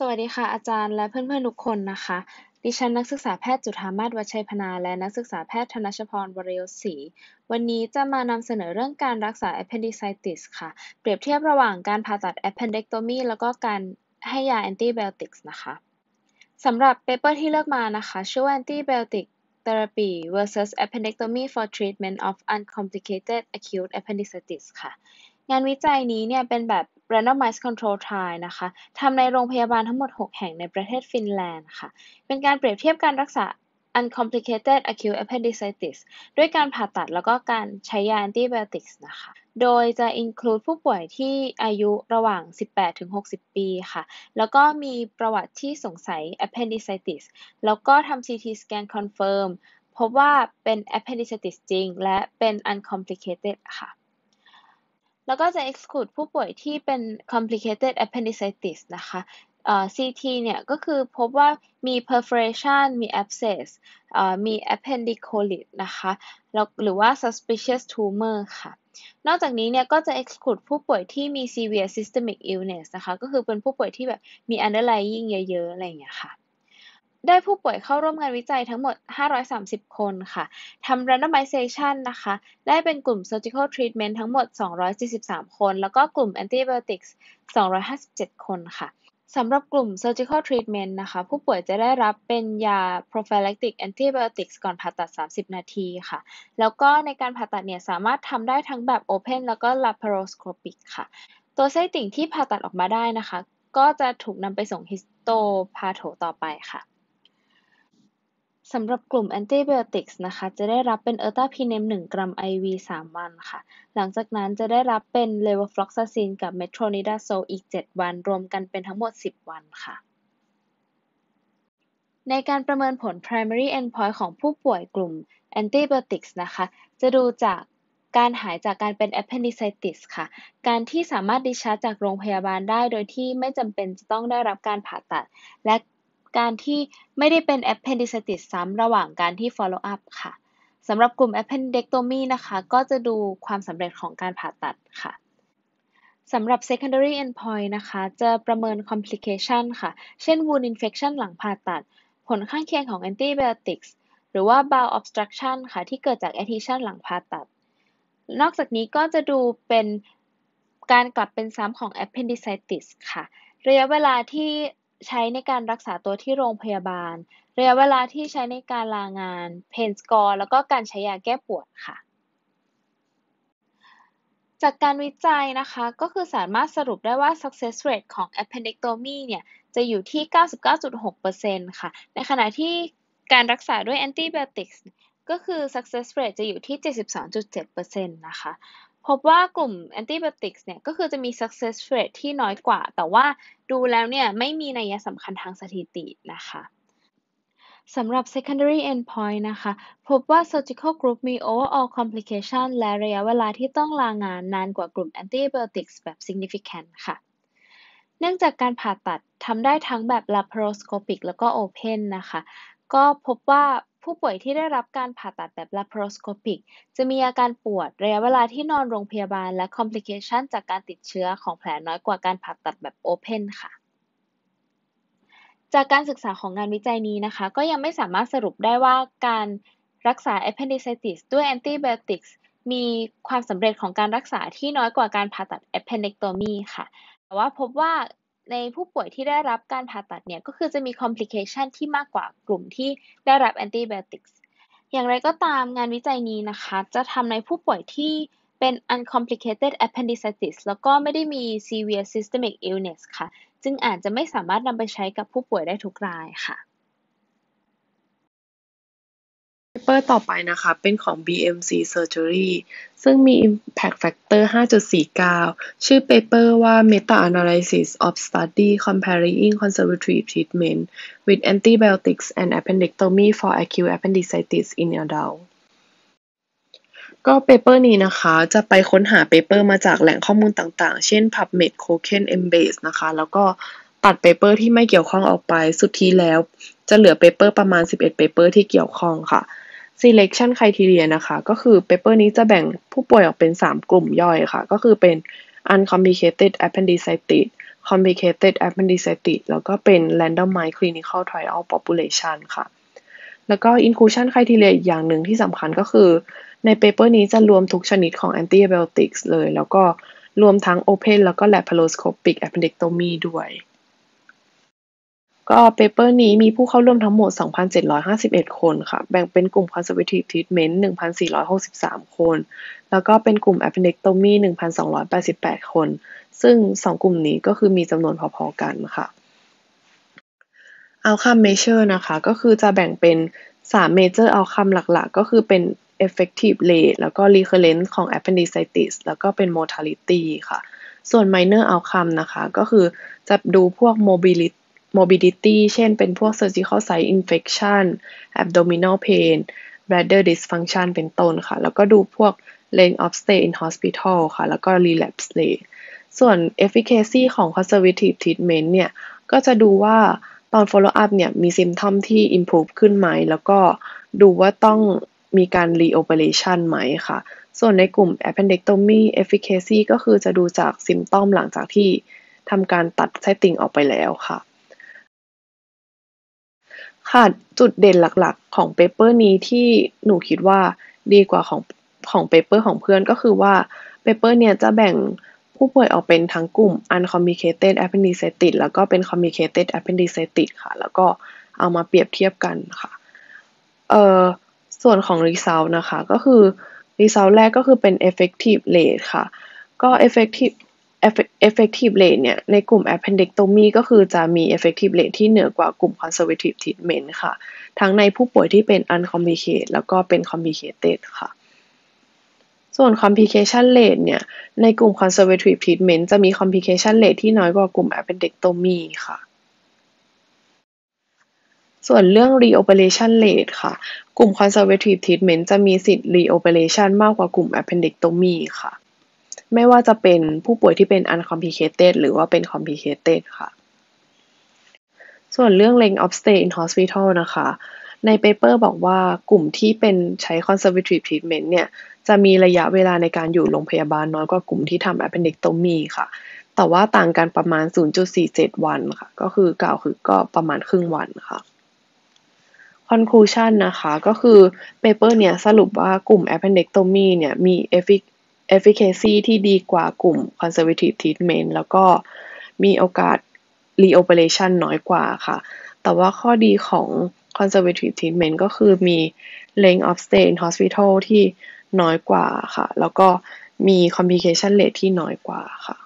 สวัสดีค่ะ อาจารย์และเพื่อนๆทุกคนนะคะ ดิฉันนักศึกษาแพทย์จุธามาศวัชชัยพนา และนักศึกษาแพทย์ธนชพรวรยศศรีวันนี้จะมานำเสนอเรื่องการรักษา appendicitis ค่ะ เปรียบเทียบระหว่างการผ่าตัด appendectomy แล้วก็การให้ยา antibiotics นะคะสำหรับ paper ที่เลือกมานะคะชื่อว่า antibiotic therapy versus appendectomy for treatment of uncomplicated acute appendicitis ค่ะงานวิจัยนี้เนี่ยเป็นแบบ randomized control trial นะคะทำในโรงพยาบาลทั้งหมด 6 แห่งในประเทศฟินแลนด์ค่ะ เป็นการเปรียบเทียบการรักษา uncomplicated acute appendicitis ด้วยการผ่าตัดแล้วก็การใช้ยา antibiotics นะคะ โดยจะ include ผู้ป่วยที่อายุระหว่าง 18 ถึง 60 ปีค่ะ แล้วก็มีประวัติที่สงสัย appendicitis แล้วก็ทำ CT scan confirm พบว่าเป็น appendicitis จริง และเป็น uncomplicated ค่ะ แล้วก็จะ exclude ผู้ป่วยที่เป็น complicated appendicitis นะคะ CT เนี่ยก็คือพบว่ามี perforation มี abscess มี appendicolit นะคะแล้วหรือว่า suspicious tumor ค่ะ นอกจากนี้เนี่ยก็จะ exclude ผู้ป่วยที่มี severe systemic illness นะคะ ก็คือเป็นผู้ป่วยที่แบบมี underlying เยอะๆ อะไรอย่างเงี้ยค่ะ ได้ผู้ป่วยเข้าร่วมงานวิจัยทั้งหมด 530 คนค่ะ ทำ randomization นะคะ ได้เป็นกลุ่ม surgical treatment ทั้งหมด 243 คน แล้วก็กลุ่ม antibiotics 257 คนค่ะสำหรับกลุ่ม surgical treatment นะคะ ผู้ป่วยจะได้รับเป็นยา prophylactic antibiotics ก่อนผ่าตัด 30 นาทีค่ะ แล้วก็ในการผ่าตัดเนี่ยสามารถทำได้ทั้งแบบ open แล้วก็ laparoscopic ค่ะ ตัวไส้ติ่งที่ผ่าตัดออกมาได้นะคะ ก็จะถูกนำไปส่ง histopath ต่อไปค่ะ สำหรับกลุ่ม antibiotics นะคะ จะได้รับเป็น ertapenem 1 กรัม IV 3 วันค่ะ หลังจากนั้นจะได้รับเป็น levofloxacin กับ metronidazole อีก 7 วัน รวมกันเป็นทั้งหมด 10 วันค่ะ ในการประเมินผล primary endpoint ของผู้ป่วยกลุ่ม antibiotics นะคะ จะดูจากการหายจากการเป็น appendicitis ค่ะ การที่สามารถดิชาร์จจากโรงพยาบาลได้โดยที่ไม่จำเป็นจะต้องได้รับการผ่าตัด และ การที่ไม่ได้เป็น appendicitis ซ้ำระหว่างการที่ follow up ค่ะสำหรับกลุ่ม appendectomy นะคะ ก็จะดูความสำเร็จของการผ่าตัดค่ะสำหรับ secondary endpoint นะคะ จะประเมิน complication ค่ะ เช่น wound infection หลังผ่าตัด ผลข้างเคียงของ antibiotics หรือว่า bowel obstruction ค่ะ ที่เกิดจาก adhesion หลังผ่าตัด นอกจากนี้ก็จะดูเป็นการกลับเป็นซ้ำของ appendicitis ค่ะ ระยะเวลาที่ ใช้ในการรักษาตัวที่โรงพยาบาล ระยะเวลาที่ใช้ในการลางาน เพนสกอร์ แล้วก็การใช้ยาแก้ปวดค่ะ จากการวิจัยนะคะ ก็คือสามารถสรุปได้ว่า success rate ของ appendectomy เนี่ย จะอยู่ที่ 99.6%ค่ะ ในขณะที่การรักษาด้วย antibiotics ก็คือ success rate จะอยู่ที่ 72.7%นะคะ พบว่ากลุ่ม antibiotics เนี่ยก็คือจะมี success rate ที่น้อยกว่า แต่ว่าดูแล้วเนี่ยไม่มีนัยสำคัญทางสถิตินะคะสำหรับ secondary endpoint นะคะ พบว่า surgical group มี overall complication และระยะเวลาที่ต้องลางานนานกว่ากลุ่ม antibiotics แบบ significant ค่ะ เนื่องจากการผ่าตัดทำได้ทั้งแบบ laparoscopic แล้วก็ open นะคะ ก็พบว่า ผู้ป่วยที่ได้รับการผ่าตัดแบบ laparoscopic จะมีอาการปวดระยะเวลาที่นอนโรงพยาบาลและ complication จากการติดเชื้อของแผลน้อยกว่าการผ่าตัดแบบ open ค่ะจากการศึกษาของงานวิจัยนี้นะคะ ก็ยังไม่สามารถสรุปได้ว่าการรักษา appendicitis ด้วย antibiotics มีความสำเร็จของการรักษาที่น้อยกว่าการผ่าตัด appendectomy ค่ะ แต่ว่าพบว่า ในผู้ป่วยที่ได้รับการผ่าตัดเนี่ยก็คือจะมี complication ที่มากกว่ากลุ่มที่ได้รับ antibiotics อย่างไรก็ตามงานวิจัยนี้นะคะ จะทำในผู้ป่วยที่เป็น uncomplicated appendicitis แล้วก็ไม่ได้มี severe systemic illness ค่ะ จึงอาจจะไม่สามารถนำไปใช้กับผู้ป่วยได้ทุกรายค่ะเปอร์ต่อไปนะคะ เป็นของ BMC Surgery ซึ่งมี Impact Factor 5.49 ชื่อ paper ว่า Meta Analysis of Study Comparing Conservative Treatment with Antibiotics and Appendectomy for Acute Appendicitis in Adults ก็ paper นี้นะคะจะไปค้นหา paper มาจากแหล่งข้อมูลต่างๆ เช่น PubMed Cochrane Embase นะคะ แล้วก็ตัด paper ที่ไม่เกี่ยวข้องออกไป สุดท้ายแล้วจะเหลือ paper ประมาณ 11 paper ที่เกี่ยวข้องค่ะ selection criteria นะคะ ก็คือ paper นี้จะแบ่งผู้ป่วยออกเป็น 3 กลุ่มย่อยค่ะ ก็คือเป็น uncomplicated appendicitis complicated appendicitis แล้วก็เป็น randomized clinical trial population ค่ะ แล้วก็ inclusion criteria อีกอย่างหนึ่งที่สำคัญก็คือ ใน paper นี้จะรวมทุกชนิดของ antibiotics เลย แล้วก็รวมทั้ง open แล้วก็ laparoscopic appendectomy ด้วย ก็ paper นี้มีผู้เข้าร่วมทั้งหมด 2,751 คนค่ะ แบ่งเป็นกลุ่ม conservative treatment 1,463 คน แล้วก็เป็นกลุ่ม appendectomy 1,288 คน ซึ่ง 2 กลุ่มนี้ก็คือมีจำนวนพอๆกันค่ะ outcome measure นะคะ ก็คือจะแบ่งเป็น 3 major outcome หลักๆ ก็คือเป็น effective rate แล้วก็ recurrence ของ appendicitis แล้วก็เป็น mortality ค่ะ ส่วน minor outcome นะคะ ก็คือจะดูพวก mobility morbidity เช่นเป็นพวก surgical site infection abdominal pain bladder dysfunction เป็นต้นค่ะ แล้วก็ดูพวก length of stay in hospital ค่ะ แล้วก็ relapse rate ส่วน efficacy ของ conservative treatment เนี่ย ก็จะดูว่าตอน follow up เนี่ย มี symptom ที่ improve ขึ้นไหม แล้วก็ดูว่าต้องมีการ reoperation ไหมค่ะ ส่วนในกลุ่ม appendectomy efficacy ก็คือจะดูจาก symptom หลังจากที่ทำการตัดไส้ติ่งออกไปแล้วค่ะ ค่ะจุดเด่นหลักๆ ของ paper นี้ที่หนูคิดว่าดีกว่าของของ paper ของเพื่อนก็คือว่า paper เนี่ยจะแบ่งผู้ป่วยออกเป็นทั้งกลุ่ม uncomplicated appendicitis แล้วก็เป็น complicated appendicitis ค่ะ แล้วก็เอามาเปรียบเทียบกันค่ะ เอ่อ ส่วนของ result นะคะ ก็คือ result แรกก็คือเป็น effective rate ค่ะ ก็ effective effective rate เนี่ย ในกลุ่ม appendectomy ก็คือจะมี effective rate ที่เหนือกว่ากลุ่ม conservative treatment ค่ะ ทั้งในผู้ป่วยที่เป็น uncomplicated แล้วก็เป็น complicated ค่ะ ส่วน complication rate เนี่ย ในกลุ่ม conservative treatment จะมี complication rate ที่น้อยกว่ากลุ่ม appendectomy ค่ะส่วนเรื่อง reoperation rate ค่ะ กลุ่ม conservative treatment จะมีสิทธิ์ reoperation มากกว่ากลุ่ม appendectomy ค่ะ ไม่ว่าจะเป็นผู้ป่วยที่เป็น uncomplicated หรือว่าเป็น complicated ค่ะ ส่วนเรื่อง length of stay in hospital นะคะ ในเปเปอร์บอกว่ากลุ่มที่เป็นใช้ conservative treatment เนี่ย จะมีระยะเวลาในการอยู่โรงพยาบาลน้อยกว่ากลุ่มที่ทำ appendectomy ค่ะ แต่ว่าต่างกันประมาณ 0.47 วันค่ะ ก็คือกล่าวคือก็ประมาณครึ่งวันค่ะ conclusion นะคะ ก็คือเปเปอร์เนี่ยสรุปว่ากลุ่ม appendectomy เนี่ยมี effic efficacy ที่ดีกว่ากลุ่ม conservative treatment แล้วก็มีโอกาส reoperation น้อยกว่าค่ะ แต่ว่าข้อดีของ conservative treatment ก็คือมี length of stay in hospital ที่น้อยกว่าค่ะ แล้วก็มี complication rate ที่น้อยกว่าค่ะ